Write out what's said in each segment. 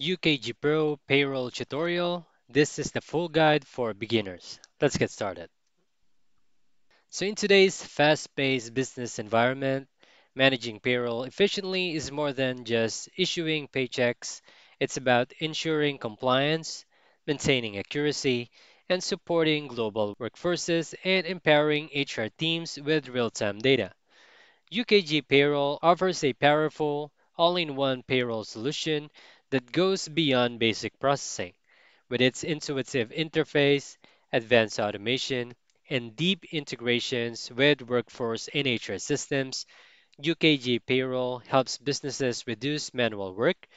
UKG Pro Payroll Tutorial. This is the full guide for beginners. Let's get started. So, in today's fast paced business environment, managing payroll efficiently is more than just issuing paychecks. It's about ensuring compliance, maintaining accuracy, and supporting global workforces and empowering HR teams with real time data. UKG Payroll offers a powerful, all in one payroll solution that goes beyond basic processing. With its intuitive interface, advanced automation, and deep integrations with workforce and HR systems, UKG Payroll helps businesses reduce manual work,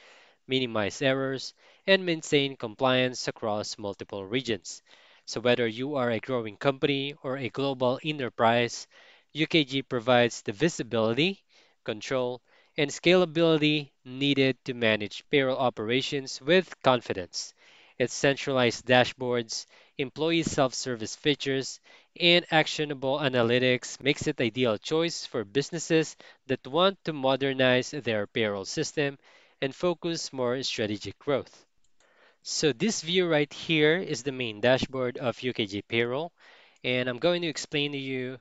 minimize errors, and maintain compliance across multiple regions. So, whether you are a growing company or a global enterprise, UKG provides the visibility, control, and scalability needed to manage payroll operations with confidence. Its centralized dashboards, employee self-service features, and actionable analytics makes it ideal choice for businesses that want to modernize their payroll system and focus more on strategic growth. So this view right here is the main dashboard of UKG Payroll, and I'm going to explain to you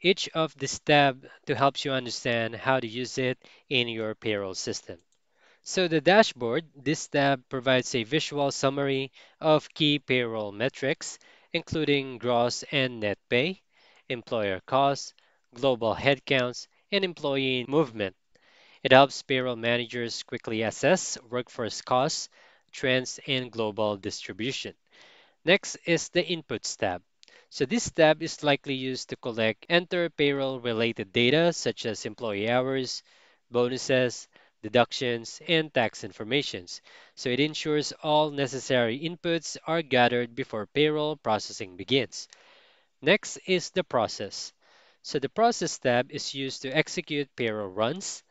each of this tab to help you understand how to use it in your payroll system. So the dashboard, this tab provides a visual summary of key payroll metrics, including gross and net pay, employer costs, global headcounts, and employee movement. It helps payroll managers quickly assess workforce costs, trends, and global distribution. Next is the Inputs tab. So this tab is likely used to collect enter payroll related data such as employee hours, bonuses, deductions, and tax informations. So it ensures all necessary inputs are gathered before payroll processing begins. Next is the process. So the process tab is used to execute payroll runs.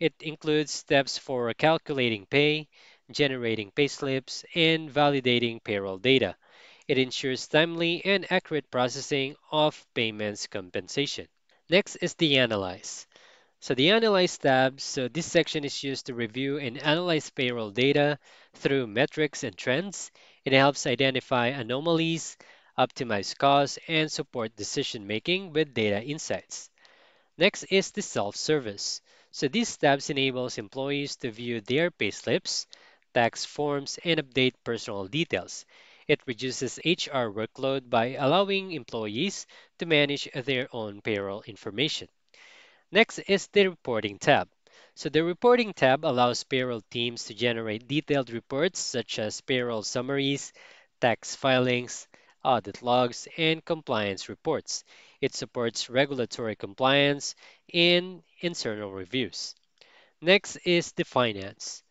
It includes steps for calculating pay, generating payslips, and validating payroll data. It ensures timely and accurate processing of payments compensation. Next is the Analyze. So the Analyze tab, so this section is used to review and analyze payroll data through metrics and trends. It helps identify anomalies, optimize costs, and support decision making with data insights. Next is the self-service. So these tabs enables employees to view their payslips, tax forms, and update personal details. It reduces HR workload by allowing employees to manage their own payroll information. Next is the reporting tab. So the reporting tab allows payroll teams to generate detailed reports such as payroll summaries, tax filings, audit logs, and compliance reports. It supports regulatory compliance and internal reviews. Next is the finance.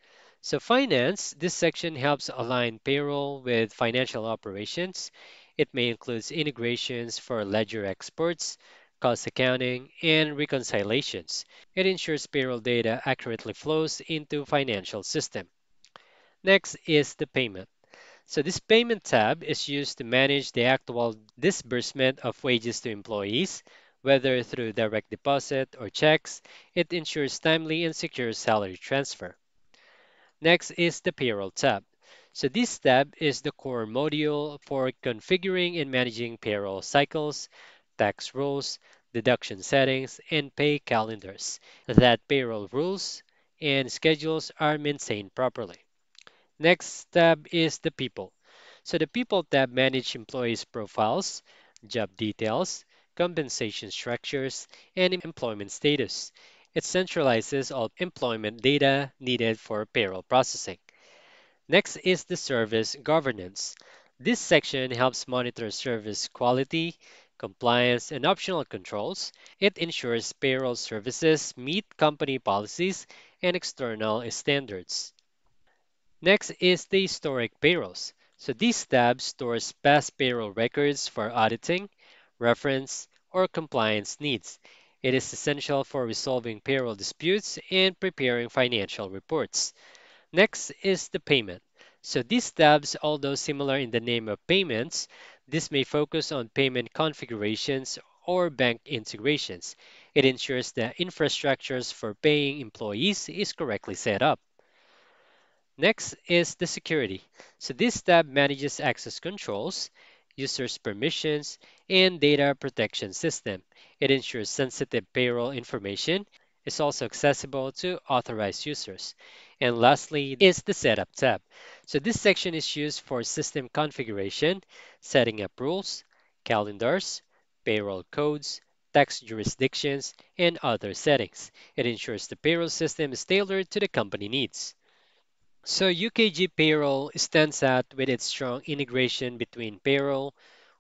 So finance, this section helps align payroll with financial operations. It may include integrations for ledger exports, cost accounting, and reconciliations. It ensures payroll data accurately flows into financial system. Next is the payment. So this payment tab is used to manage the actual disbursement of wages to employees, whether through direct deposit or checks. It ensures timely and secure salary transfer. Next is the Payroll tab. So this tab is the core module for configuring and managing payroll cycles, tax rules, deduction settings, and pay calendars. That payroll rules and schedules are maintained properly. Next tab is the People. So the People tab manage employees' profiles, job details, compensation structures, and employment status. It centralizes all employment data needed for payroll processing. Next is the service governance. This section helps monitor service quality, compliance, and optional controls. It ensures payroll services meet company policies and external standards. Next is the historic payrolls. So this tab stores past payroll records for auditing, reference, or compliance needs. It is essential for resolving payroll disputes and preparing financial reports. Next is the payment. So these tabs, although similar in the name of payments, this may focus on payment configurations or bank integrations. It ensures the infrastructures for paying employees is correctly set up. Next is the security. So this tab manages access controls, users' permissions, and data protection system. It ensures sensitive payroll information is also accessible to authorized users. And lastly is the setup tab. So this section is used for system configuration, setting up rules, calendars, payroll codes, tax jurisdictions, and other settings. It ensures the payroll system is tailored to the company needs. So UKG Payroll stands out with its strong integration between payroll,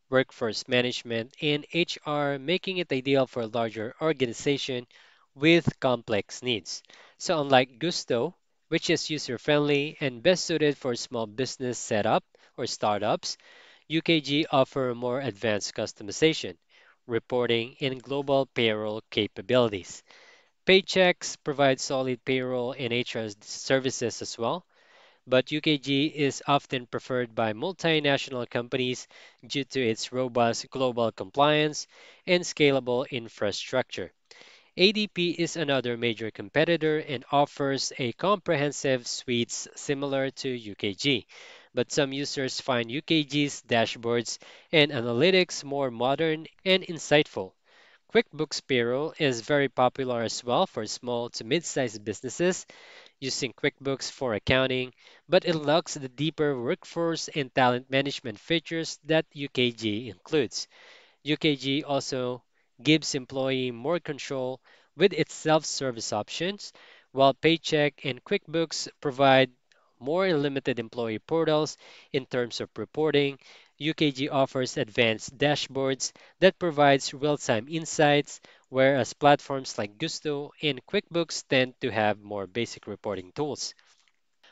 workforce management, and HR, making it ideal for a larger organizations with complex needs. So unlike Gusto, which is user-friendly and best suited for small business setup or startups, UKG offer more advanced customization, reporting, and global payroll capabilities. Paychex provide solid payroll and HR services as well but UKG is often preferred by multinational companies due to its robust global compliance and scalable infrastructure. ADP is another major competitor and offers a comprehensive suite similar to UKG, but some users find UKG's dashboards and analytics more modern and insightful. QuickBooks Payroll is very popular as well for small to mid-sized businesses using QuickBooks for accounting, but it lacks the deeper workforce and talent management features that UKG includes. UKG also gives employee more control with its self-service options, while Paycheck and QuickBooks provide more limited employee portals in terms of reporting. UKG offers advanced dashboards that provides real-time insights, whereas platforms like Gusto and QuickBooks tend to have more basic reporting tools.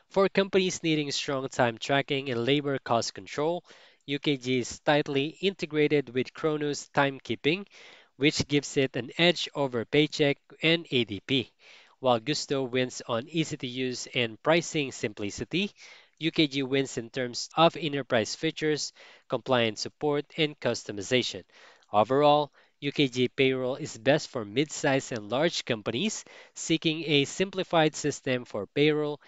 For companies needing strong time tracking and labor cost control, UKG is tightly integrated with Kronos timekeeping, which gives it an edge over Paycheck and ADP. While Gusto wins on easy to use and pricing simplicity, UKG wins in terms of enterprise features, compliance support, and customization. Overall, UKG Payroll is best for mid-sized and large companies seeking a simplified system for payroll,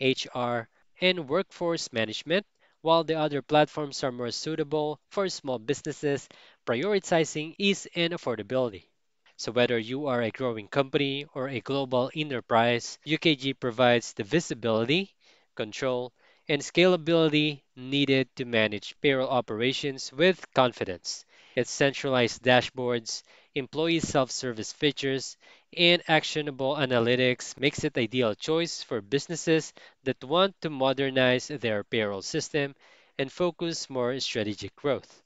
HR, and workforce management, while the other platforms are more suitable for small businesses, prioritizing ease and affordability. So, whether you are a growing company or a global enterprise, UKG provides the visibility, control, and scalability needed to manage payroll operations with confidence. Its centralized dashboards, employee self-service features, and actionable analytics makes it ideal choice for businesses that want to modernize their payroll system and focus more on strategic growth.